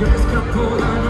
Jest kapola